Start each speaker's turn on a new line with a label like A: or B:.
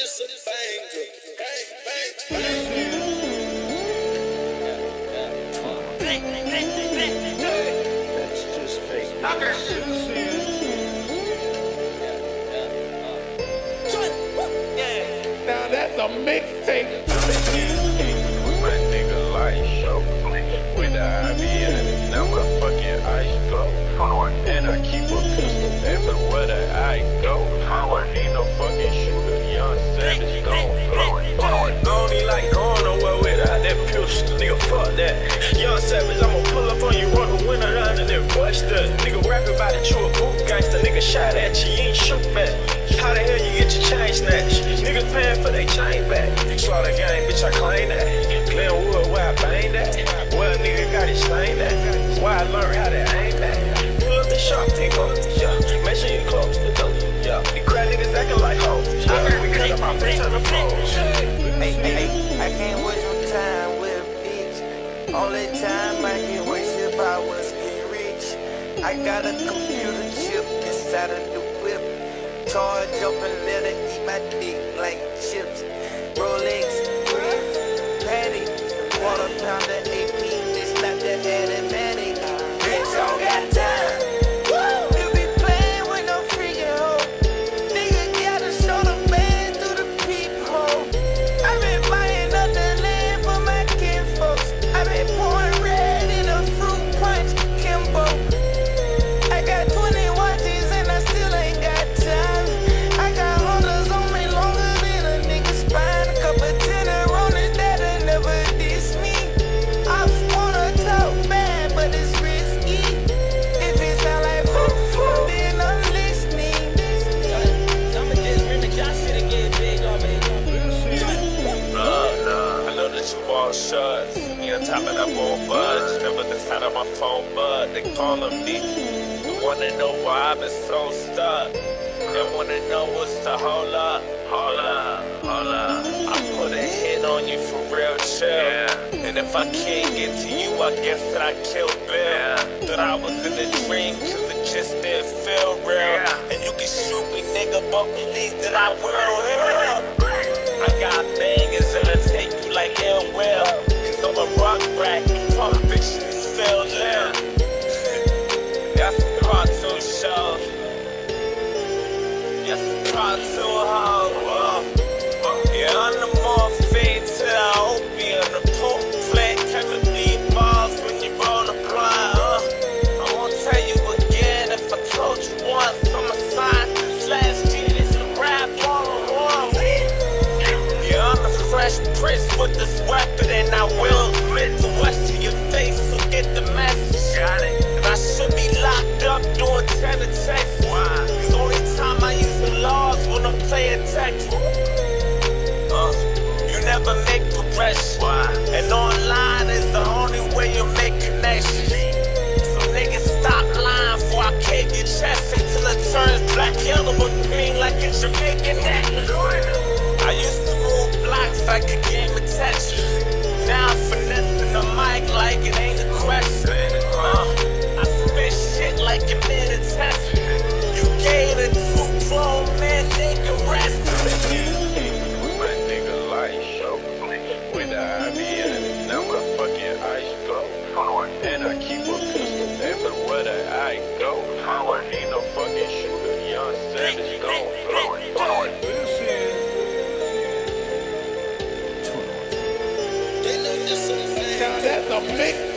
A: this a banger. Bang, bang, bang.
B: That's just fake.
C: Now that's a mixtape.
B: That. Young savage, I'ma pull up on you, run the down and then bust that. Nigga rapping about it, you a boot gangster. Nigga shot at you, you ain't shoot back. How the hell you get your chain snatched? Niggas paying for their chain back. Slaughter gang, bitch, I claim I got
D: a computer chip inside of the whip. Charge up and let it eat my dick like chips. Rolex, green, patty, quarter pounder
B: shots. Me on top of that won't budge. Never the side of my phone, but they calling me. They wanna know why I've been so stuck. They wanna know what's the hold up, hold up, hold up. I put a hit on you for real chill. And if I can't get to you, I guess that I killed Bill. Thought I was in a dream, cause it just didn't feel real. And you can shoot me, nigga, but believe that I will. I got will. Cause I'm a rock rat, pump bitches fell down. That's a cartoon show. Yes, a cartoon hoe. Playing Uh, you never make progress. Why? And online is the only They